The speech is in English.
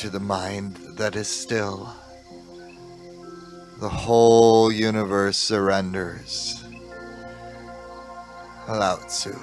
to the mind that is still. The whole universe surrenders. Lao Tzu.